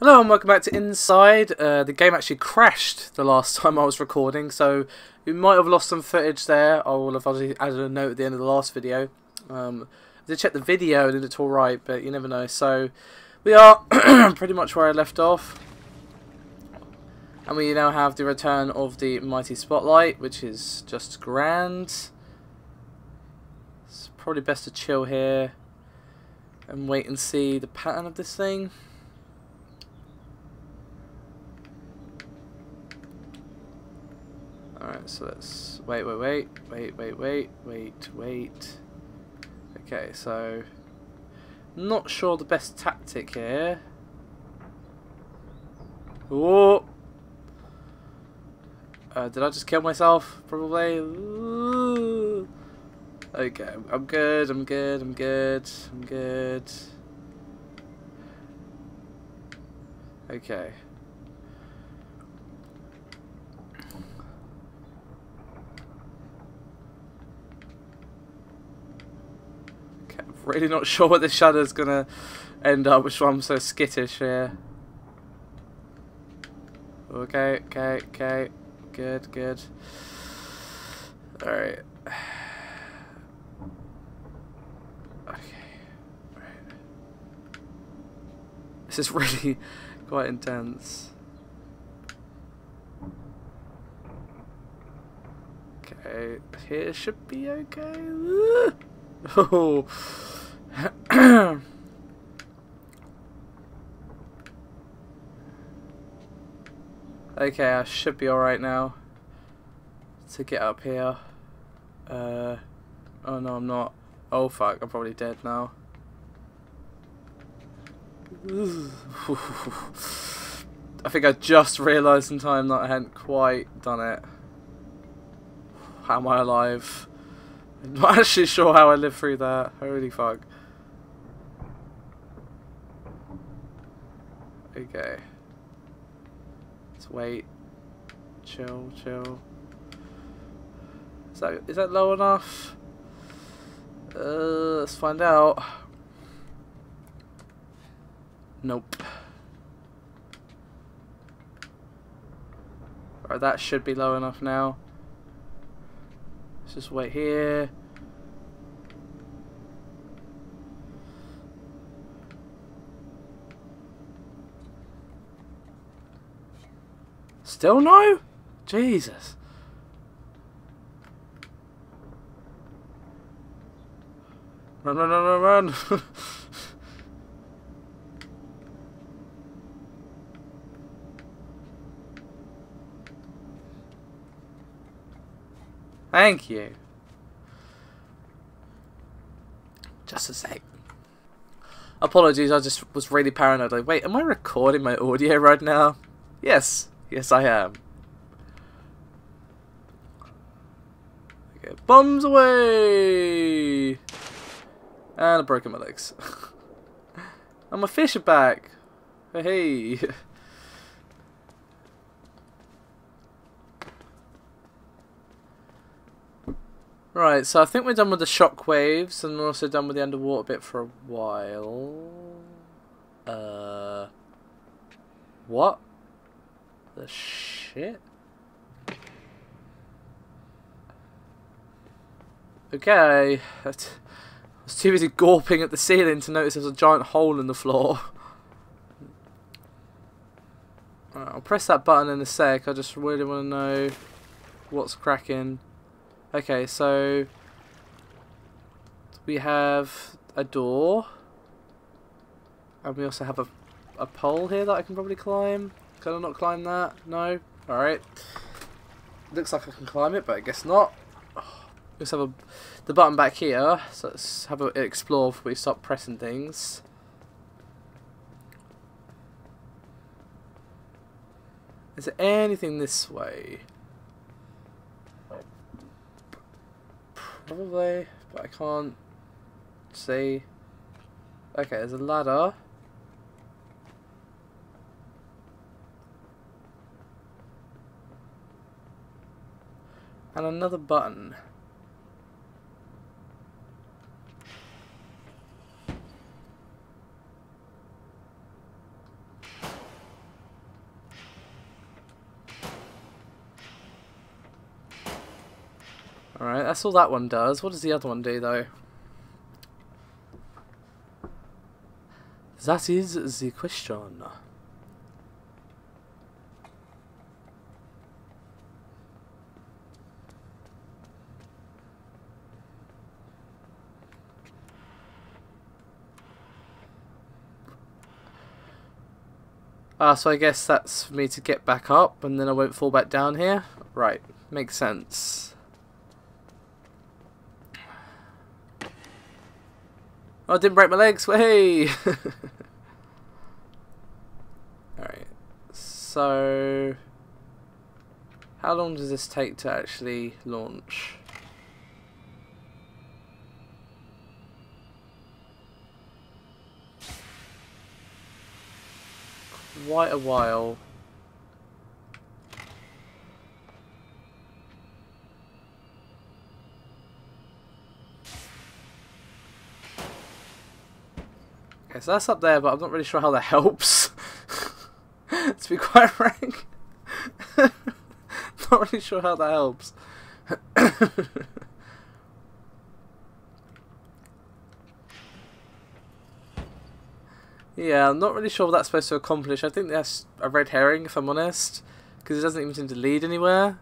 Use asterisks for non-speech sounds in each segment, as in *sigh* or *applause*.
Hello and welcome back to Inside. Uh, the game actually crashed the last *laughs* time I was recording, so you might have lost some footage there. I will have added a note at the end of the last video. Um, I did check the video and it looked alright, but you never know. So we are *clears throat* pretty much where I left off. And we now have the return of the Mighty Spotlight, which is just grand. It's probably best to chill here and wait and see the pattern of this thing. Alright, so let's wait, wait, wait, wait, wait, wait, wait, wait. Okay, so not sure the best tactic here. Oh! Uh, did I just kill myself? Probably. Ooh. Okay, I'm good, I'm good, I'm good, I'm good. Okay. Really not *laughs* sure what the shadow's gonna end up, which one I'm so skittish here. Okay, okay, okay. Good, good. Alright. *sighs* Okay. Right. This is *laughs* really quite intense. Okay, here should be okay. *laughs* Oh. *clears throat* okay, I should be alright now to get up here. Uh, oh no, I'm not. Oh fuck, I'm probably dead now. *sighs* I think I just realised in time that I hadn't quite done it. How am I alive? *laughs* I'm not actually sure how I lived through that. Holy fuck. Okay. Let's wait. Chill, chill. Is that, is that low enough? Uh, let's find out. Nope. Alright, that should be low enough now. Let's just wait here. Still no? Jesus. Run, run, run, run, run. *laughs* Thank you. Just a sec. Apologies, I just was really paranoid. Like, wait, am I recording my audio right now? Yes. Yes, I am. Okay, bombs away! And I broken my legs. *laughs* and my fish are back. Hey. *laughs* Right, so I think we're done with the shockwaves, and we're also done with the underwater bit for a while. Uh, what? The shit? Okay, I was too busy gawping at the ceiling to notice there's a giant hole in the floor. Right, I'll press that button in a sec, I just really want to know what's cracking. Okay, so we have a door, and we also have a, a pole here that I can probably climb. Can I not climb that? No? Alright. Looks like I can climb it, but I guess not. Let's have a, the button back here, so let's have an explore before we stop pressing things. Is there anything this way? Probably, but I can't see. Okay, there's a ladder. and another button. Alright, that's all that one does. What does the other one do, though? That is the question. Uh, so I guess that's for me to get back up and then I won't fall back down here? Right, makes sense. Oh, I didn't break my legs, hey! *laughs* Alright, so... How long does this take to actually launch? Quite a while. Okay, so that's up there, but I'm not really sure how that helps. *laughs* to be quite frank. *laughs* not really sure how that helps. *laughs* Yeah, I'm not really sure what that's supposed to accomplish. I think that's a red herring, if I'm honest, because it doesn't even seem to lead anywhere.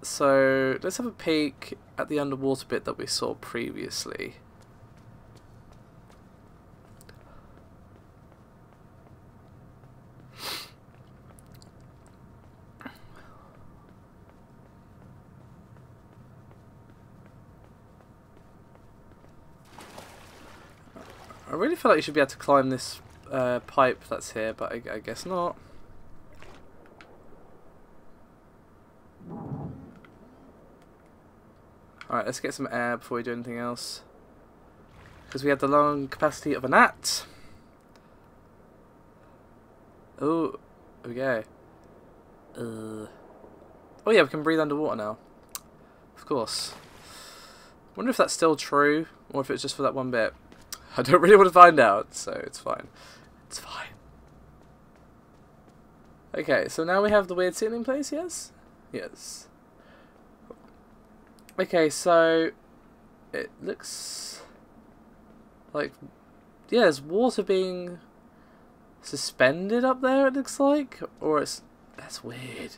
So, let's have a peek at the underwater bit that we saw previously. Really feel like you should be able to climb this uh, pipe that's here, but I, I guess not. Alright, let's get some air before we do anything else. Because we have the lung capacity of a gnat. Oh, okay. Uh, oh yeah, we can breathe underwater now. Of course. wonder if that's still true, or if it's just for that one bit. *laughs* I don't really want to find out, so it's fine. It's fine. Okay, so now we have the weird ceiling place, yes? Yes. Okay, so it looks like yeah, there's water being suspended up there it looks like or it's that's weird.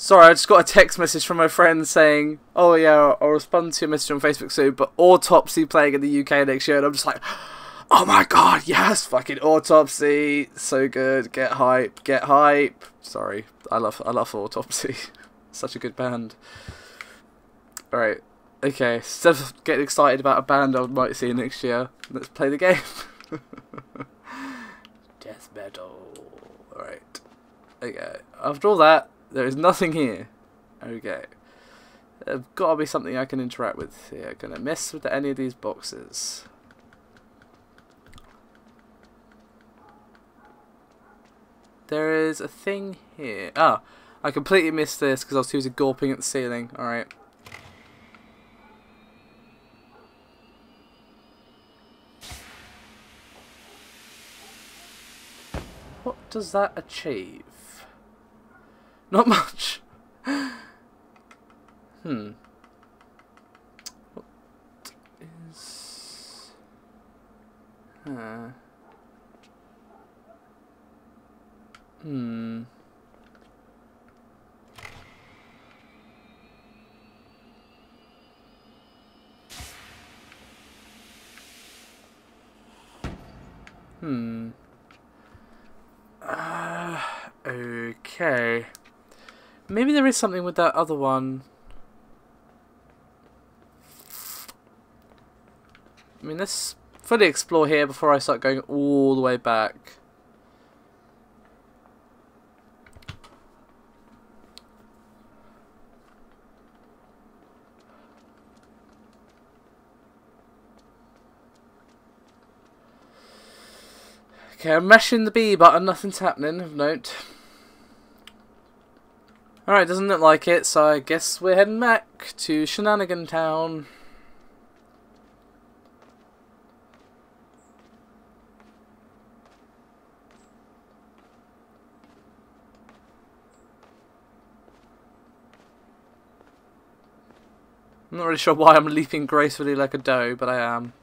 Sorry, I just got a text message from my friend saying, "Oh yeah, I'll respond to your message on Facebook soon." But Autopsy playing in the UK next year, and I'm just like, *gasps* "Oh my god, yes, fucking Autopsy, so good. Get hype, get hype." Sorry, I love I love Autopsy, *laughs* such a good band. All right, okay. Instead of getting excited about a band I might see next year, let's play the game. *laughs* Death metal. All right. Okay. After all that. There is nothing here. Okay. There's got to be something I can interact with here. Can I mess with any of these boxes? There is a thing here. Ah, I completely missed this because I was too busy gawping at the ceiling. Alright. What does that achieve? Not much. hmm. What is... Huh. Hmm. Hmm. Uh, okay. Maybe there is something with that other one. I mean, let's fully explore here before I start going all the way back. Okay, I'm mashing the B button, nothing's happening of note. Alright, doesn't look like it, so I guess we're heading back to Shenanigan Town. I'm not really sure why I'm leaping gracefully like a doe, but I am.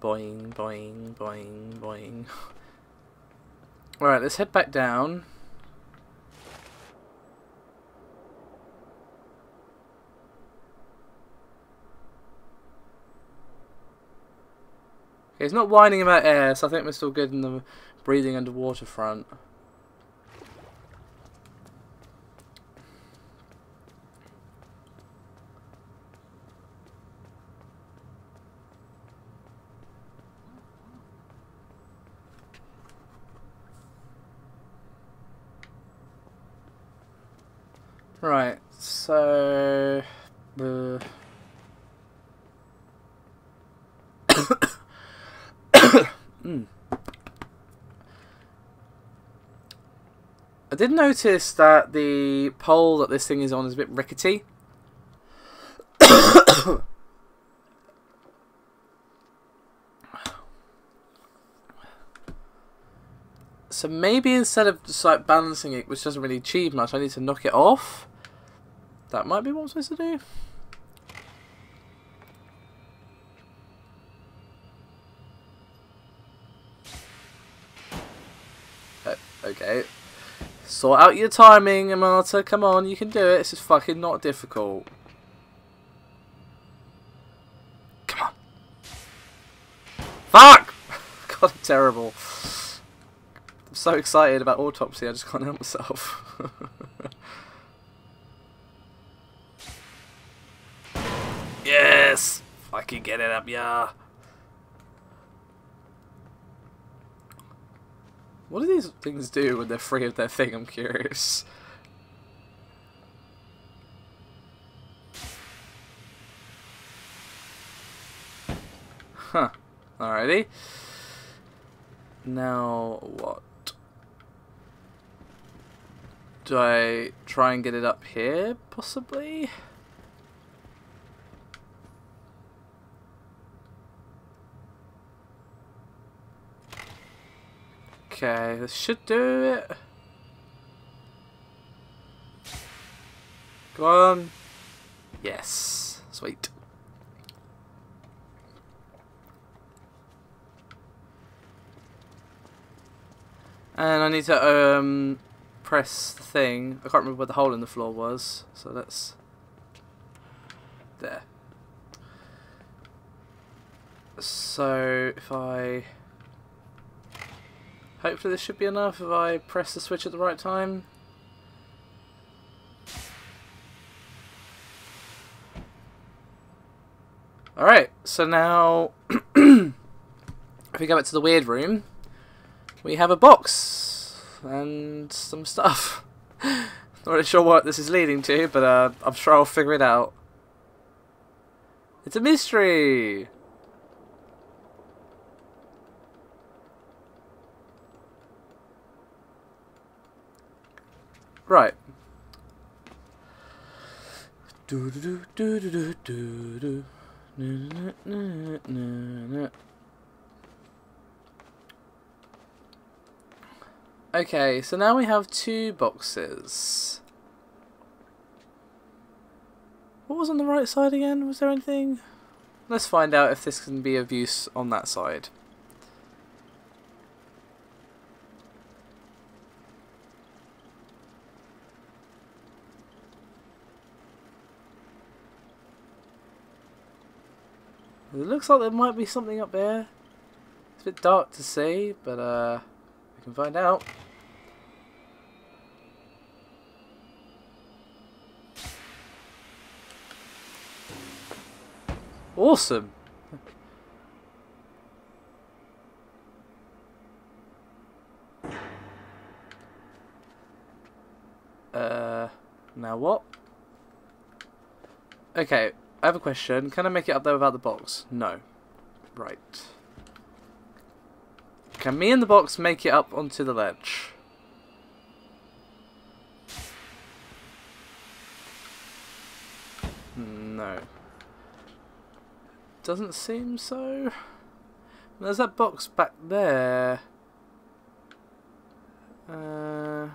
Boing, boing, boing, boing. *laughs* Alright, let's head back down. He's not whining about air, so I think we're still good in the breathing underwater front. Right, so... Uh, mm. I did notice that the pole that this thing is on is a bit rickety. *coughs* so maybe instead of just like balancing it, which doesn't really achieve much, I need to knock it off. That might be what I'm supposed to do. Uh, okay. Sort out your timing, Amata. Come on, you can do it. This is fucking not difficult. Come on. Fuck! *laughs* God, I'm terrible. I'm so excited about autopsy, I just can't help myself. *laughs* Yes! Fucking get it up, yeah. What do these things do when they're free of their thing? I'm curious. Huh. Alrighty. Now what? Do I try and get it up here, possibly? Okay, this should do it. Go on. Yes. Sweet. And I need to um, press the thing. I can't remember where the hole in the floor was. So that's there. So if I Hopefully this should be enough if I press the switch at the right time. Alright, so now *clears throat* if we go back to the weird room, we have a box and some stuff. *laughs* Not really sure what this is leading to, but uh, I'm sure I'll figure it out. It's a mystery! Right. Do do do do do do do. Na, na, na, okay, so now we have two boxes. What was on the right side again? Was there anything? Let's find out if this can be of use on that side. It looks like there might be something up there. It's a bit dark to see, but uh, we can find out. Awesome! Uh, now what? Okay, I have a question. Can I make it up there without the box? No. Right. Can me and the box make it up onto the ledge? No. Doesn't seem so. There's that box back there. Uh,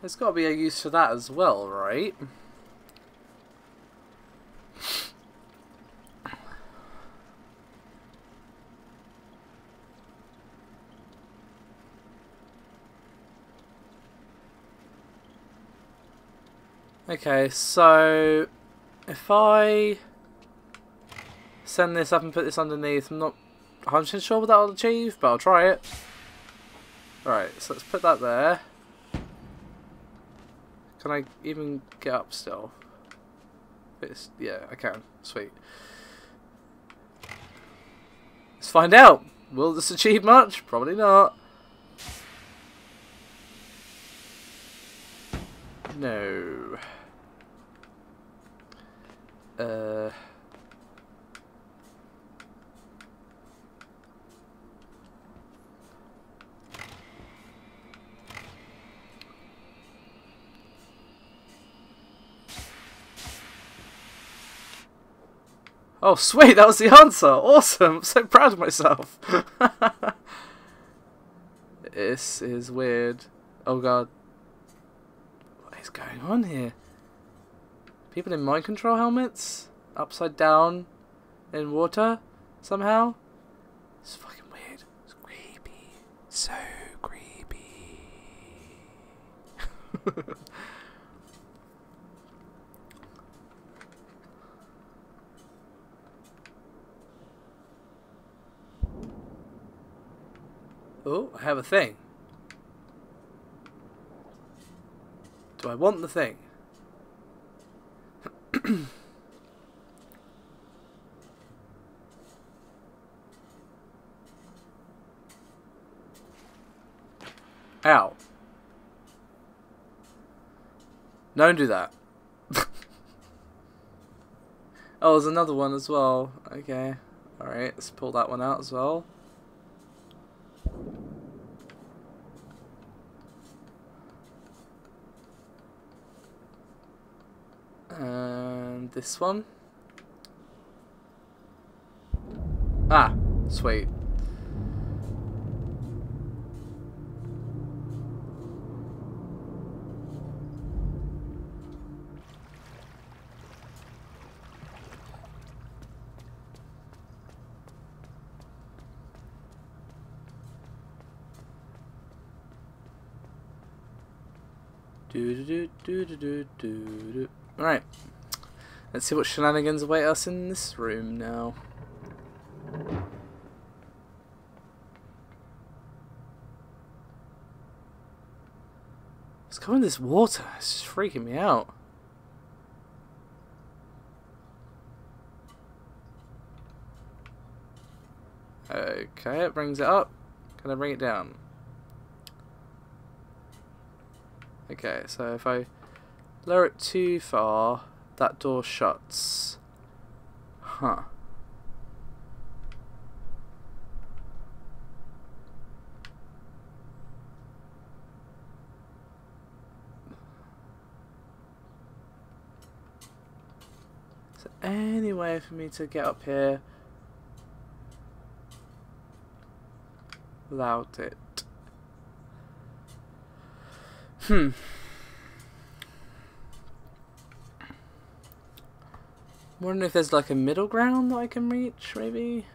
there's got to be a use for that as well, right? Okay, so if I send this up and put this underneath, I'm not 100% sure what that'll achieve, but I'll try it. Alright, so let's put that there. Can I even get up still? It's, yeah, I can. Sweet. Let's find out. Will this achieve much? Probably not. No. Uh... Oh, sweet, that was the answer. Awesome. I'm *laughs* so proud of myself. *laughs* this is weird. Oh, God. What is going on here? People in mind control helmets? Upside down in water somehow? It's fucking weird. It's creepy. So creepy. *laughs* oh, I have a thing. Do I want the thing? Ow. Don't do that. *laughs* oh, there's another one as well. Okay. Alright, let's pull that one out as well. And this one. Ah, sweet. Do do do do do do do. Right. Let's see what shenanigans await us in this room now. What's going this water? It's just freaking me out. Okay, it brings it up. Can I bring it down? Okay, so if I lower it too far, that door shuts. Huh. Is there any way for me to get up here without it? Hmm. Wondering if there's like a middle ground that I can reach, maybe?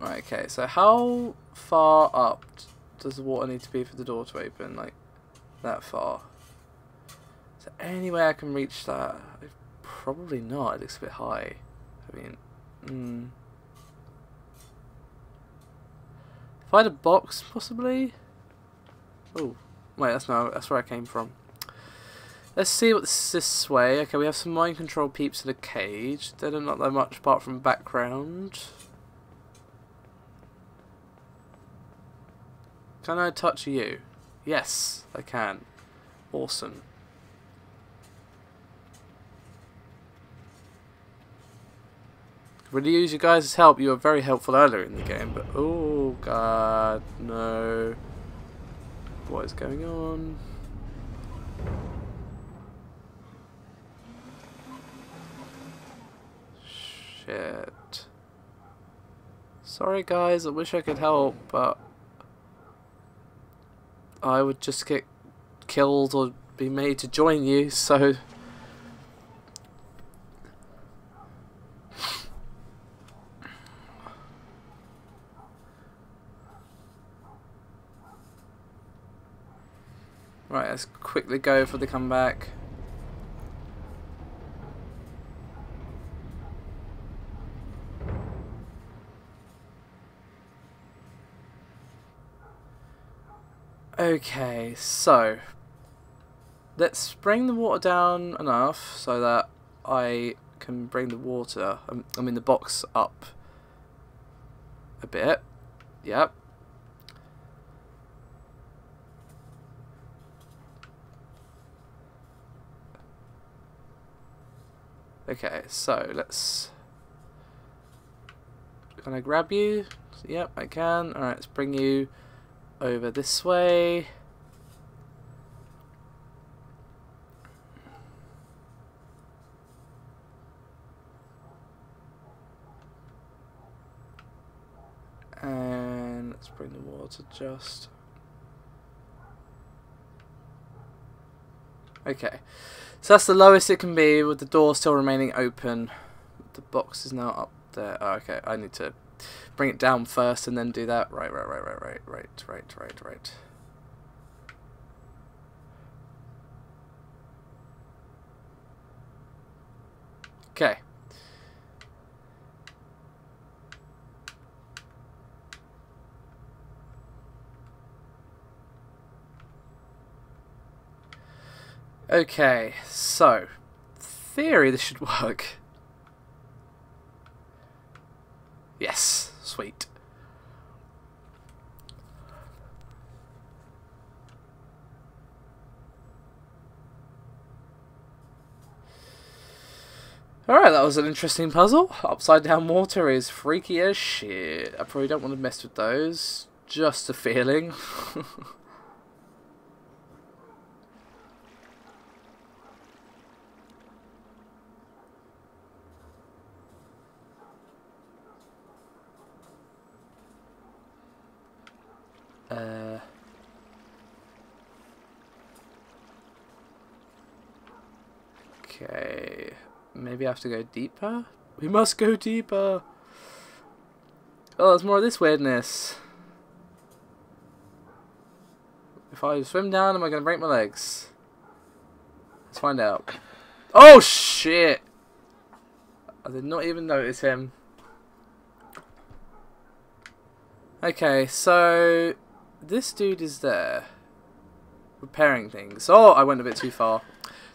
Right, okay, so how far up does the water need to be for the door to open? Like, that far? Is there any way I can reach that? Probably not, it looks a bit high. I mean, hmm. Had a box, possibly? Oh, wait, that's no, that's where I came from. Let's see what's this way. Okay, we have some mind control peeps in a cage. They don't look that much apart from background. Can I touch you? Yes, I can. Awesome. Really use you guys' help. You were very helpful earlier in the game, but oh god, no. What is going on? Shit. Sorry guys, I wish I could help, but I would just get killed or be made to join you, so Right, let's quickly go for the comeback. Okay, so let's bring the water down enough so that I can bring the water, um, I mean the box up a bit. Yep. Okay, so let's... Can I grab you? Yep, I can. Alright, let's bring you over this way. And let's bring the water just... Okay, so that's the lowest it can be with the door still remaining open. The box is now up there. Oh, okay, I need to bring it down first and then do that. Right, right, right, right, right, right, right, right, right. Okay. Okay, so, theory this should *laughs* work. Yes, sweet. Alright, that was an interesting puzzle. Upside down water is freaky as shit. I probably don't want to mess with those. Just a feeling. *laughs* Uh, okay, maybe I have to go deeper? We must go deeper! Oh, there's more of this weirdness. If I swim down, am I going to break my legs? Let's find out. Oh, shit! I did not even notice him. Okay, so this dude is there repairing things. Oh, I went a bit too far.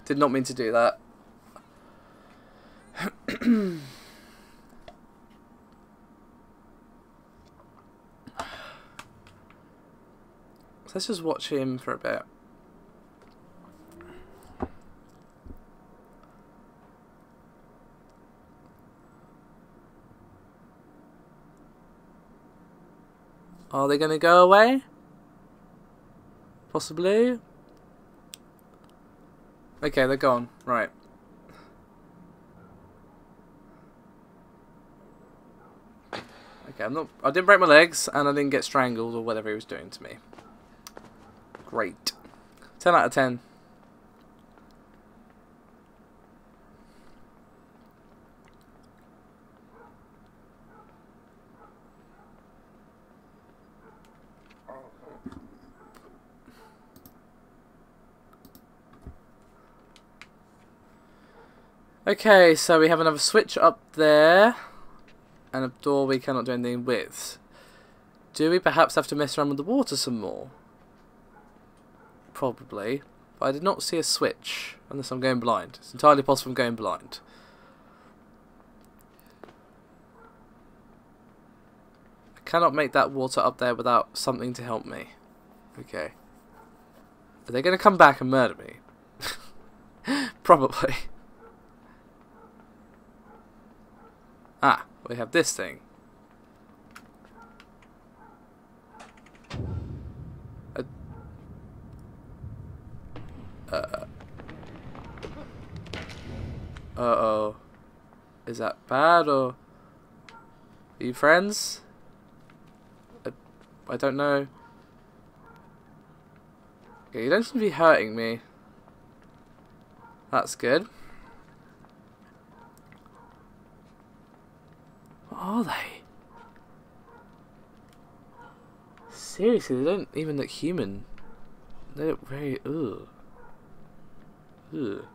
Did not mean to do that. Let's just watch him for a bit. Are they going to go away? Possibly. Okay, they're gone. Right. Okay, I'm not. I didn't break my legs, and I didn't get strangled or whatever he was doing to me. Great. Ten out of ten. Okay, so we have another switch up there. And a door we cannot do anything with. Do we perhaps have to mess around with the water some more? Probably. But I did not see a switch. Unless I'm going blind. It's entirely possible I'm going blind. I cannot make that water up there without something to help me. Okay. Are they going to come back and murder me? *laughs* Probably. *laughs* Ah, we have this thing. Uh, uh, oh. Is that bad or... Are you friends? I, I don't know. Okay, you don't seem to be hurting me. That's good. What are they? Seriously, they don't even look human. They look very ugh. Ugh.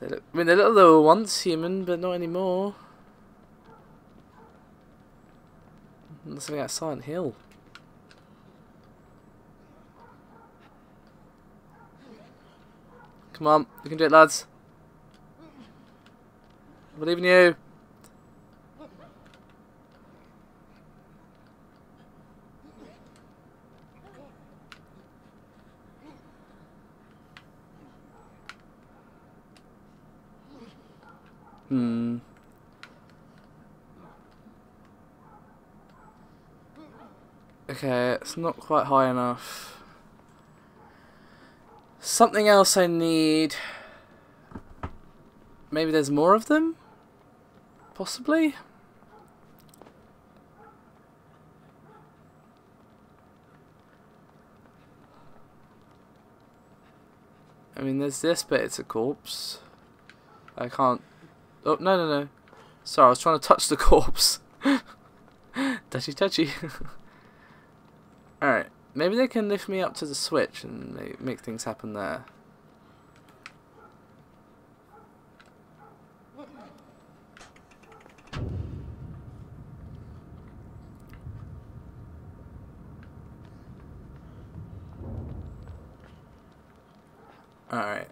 They look, I mean, they look were once human, but not anymore. There's something at Silent Hill. Come on, we can do it, lads. I believe in you. Hmm. Okay, it's not quite high enough. Something else I need. Maybe there's more of them? Possibly? I mean, there's this, but it's a corpse. I can't Oh, no, no, no. Sorry, I was trying to touch the *laughs* corpse. touchy, touchy. *laughs* Alright, maybe they can lift me up to the switch and make things happen there. Alright.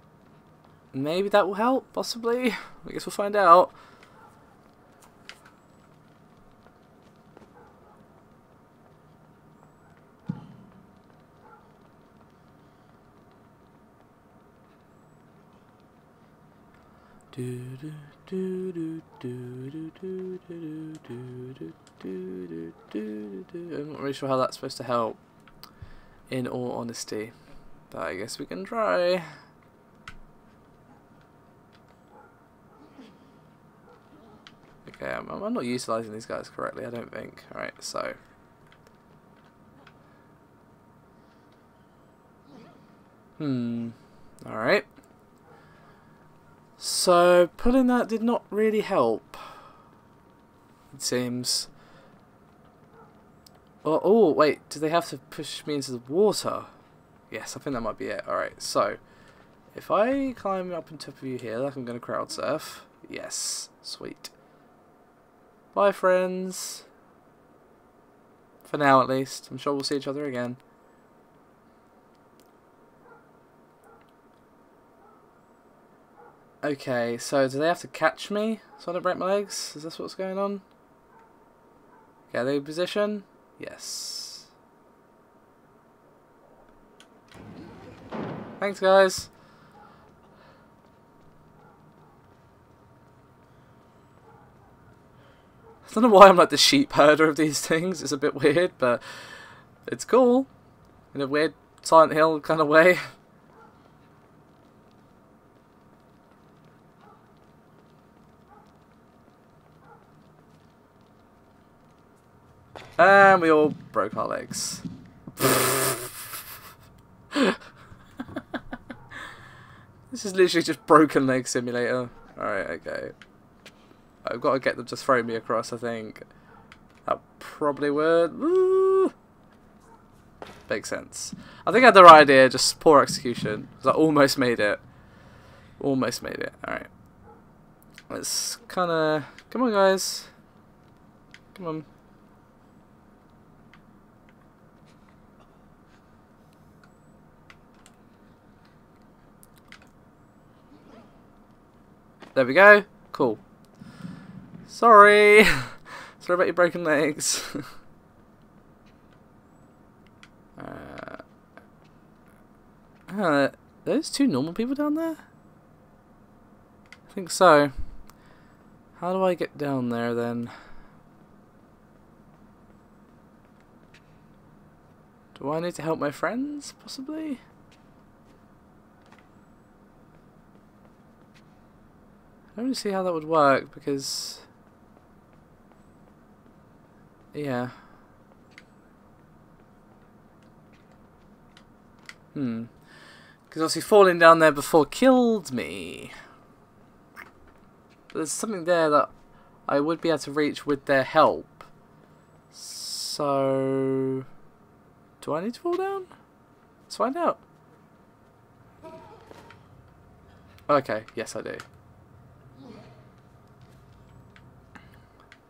Maybe that will help, possibly. I guess we'll find out. I'm not really sure how that's supposed to help, in all honesty. But I guess we can try. Okay, I'm, I'm not utilising these guys correctly, I don't think. Alright, so... Hmm. Alright. So, pulling that did not really help. It seems. Oh, oh, wait, do they have to push me into the water? Yes, I think that might be it. Alright, so, if I climb up on top of you here, like I'm going to crowd surf. Yes, sweet. Bye, friends. For now, at least. I'm sure we'll see each other again. Okay, so do they have to catch me so I don't break my legs? Is this what's going on? Okay, they position? Yes. Thanks, guys. I don't know why I'm like the sheep herder of these *laughs* things. It's a bit weird, but it's cool. In a weird Silent Hill kind of way. And we all broke our legs. *laughs* this is literally just broken leg simulator. Alright, okay. I've got to get them to throw me across, I think. That probably would. Woo! Makes sense. I think I had the right idea, just poor execution. Because I almost made it. Almost made it. Alright. Let's kind of... Come on, guys. Come on. There we go. Cool. Sorry. *laughs* Sorry about your broken legs. *laughs* uh, uh, those two normal people down there? I think so. How do I get down there then? Do I need to help my friends, possibly? I don't see how that would work because yeah. Hmm. Because obviously falling down there before killed me. But there's something there that I would be able to reach with their help. So... Do I need to fall down? Let's find out. Okay, yes I do.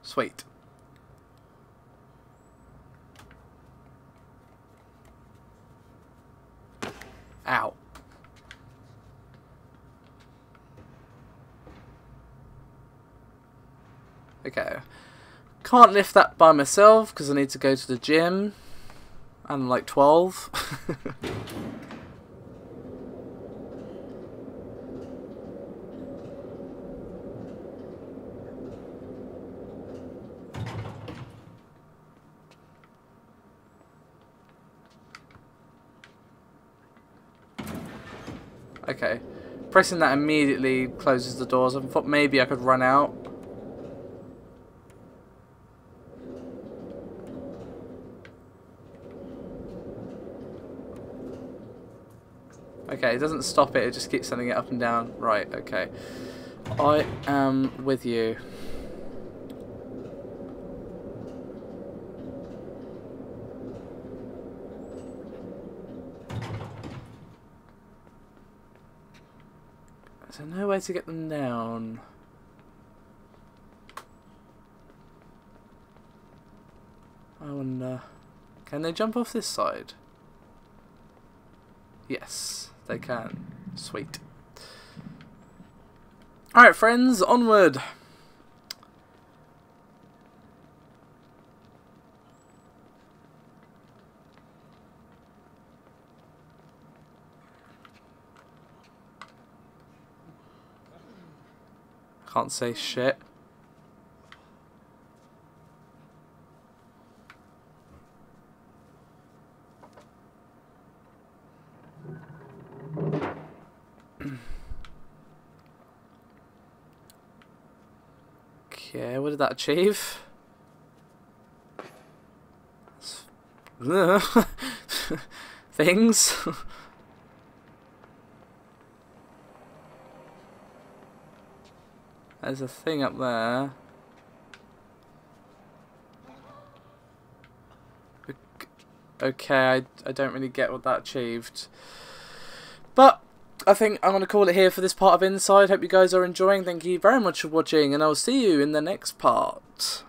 Sweet. Ow. Okay. Can't lift that by myself because I need to go to the gym. I'm like 12. *laughs* okay. Pressing that immediately closes the doors. I thought maybe I could run out. Okay, it doesn't stop it, it just keeps sending it up and down. Right, okay. I am with you. Way to get them down? I wonder... Can they jump off this side? Yes. They can. Sweet. Alright, friends, onward. Can't say shit. Okay, what did that achieve? *laughs* Things. *laughs* There's a thing up there. Okay, I, I don't really get what that achieved. But I think I'm going to call it here for this part of Inside. Hope you guys are enjoying. Thank you very much for watching, and I'll see you in the next part.